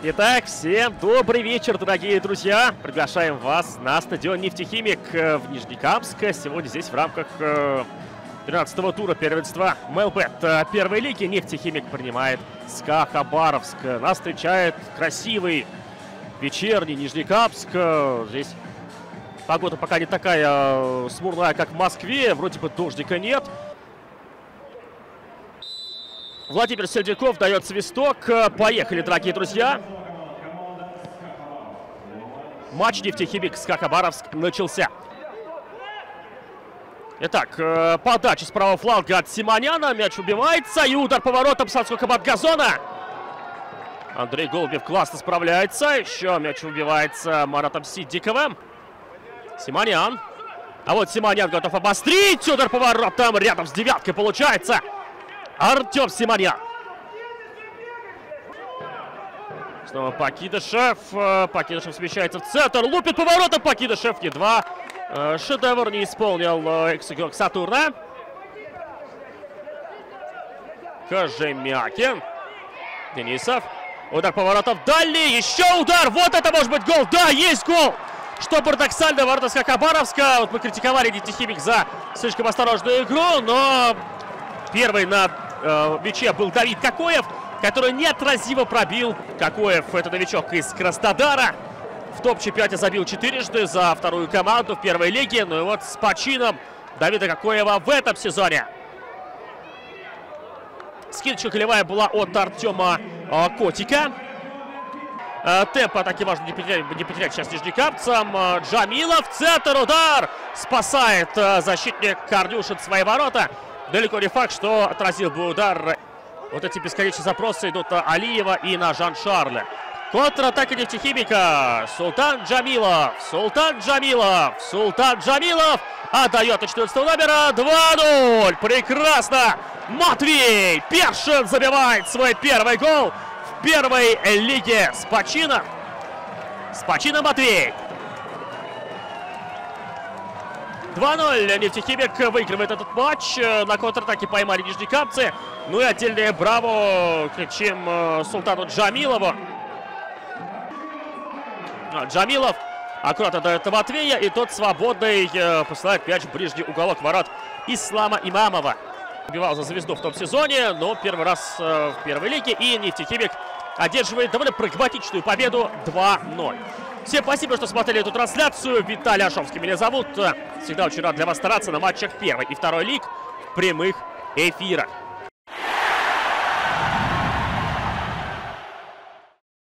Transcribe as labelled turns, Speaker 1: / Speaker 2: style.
Speaker 1: Итак, всем добрый вечер, дорогие друзья. Приглашаем вас на стадион «Нефтехимик» в Нижнекамск. Сегодня здесь в рамках 13-го тура первенства МЛБ первой лиги «Нефтехимик» принимает СКА Хабаровск. Нас встречает красивый вечерний Нижнекамск. Здесь погода пока не такая смурная, как в Москве. Вроде бы дождика нет. Владимир Сердюков дает свисток. Поехали, дорогие друзья. Матч нефтехимик с Хабаровск начался. Итак, э, подача с правого фланга от Симоняна. Мяч убивается. И удар поворотом с отскоком от газона. Андрей Голубев классно справляется. Еще мяч убивается Маратом Сидиковым. Симонян. А вот Симонян готов обострить. Удар поворотом рядом с девяткой получается. Артем Симонян. Снова Покидышев. Э, Покидышев смещается в центр. Лупит поворотом. Покидышев едва э, шедевр не исполнил э, экс-игрок Сатурна. Кожемякин. Денисов. Удар поворотов. Дальний. Еще удар. Вот это может быть гол. Да, есть гол. Что парадоксально, Вардовска Хабаровска. Вот мы критиковали Нефтехимик за слишком осторожную игру, но первый на э, мяче был Давид Кокоев, который неотразимо пробил. Кокоев, это новичок из Краснодара. В топ-чемпионате забил четырежды за вторую команду в первой лиге. Ну и вот с почином Давида Кокоева в этом сезоне. Скидочка голевая была от Артема э, Котика. Э, темп атаки важно не потерять, не потерять сейчас нижнекапцам. Э, Джамилов, центр, удар! Спасает э, защитник Корнюшин свои ворота. Далеко не факт, что отразил бы удар. Вот эти бесконечные запросы идут на Алиева и на Жан-Шарля. Контратака нефтехимика. Султан Джамилов. Султан Джамилов. Султан Джамилов отдает от 14 номера 2-0. Прекрасно. Матвей Першин забивает свой первый гол в первой лиге с почином. С почином Матвей. 2-0. Нефтехимик выигрывает этот матч. На контратаке поймали нижнекамцы. Ну и отдельное браво кричим э, Султану Джамилову. Джамилов аккуратно дает Матвея. И тот свободный э, посылает мяч в ближний уголок ворот Ислама Имамова. Убивал за звезду в том сезоне, но первый раз э, в первой лиге. И Нефтехимик одерживает довольно прагматичную победу 2-0. Всем спасибо, что смотрели эту трансляцию. Виталий Ашовский меня зовут. Всегда очень рад для вас стараться на матчах первой и второй лиг в прямых эфирах.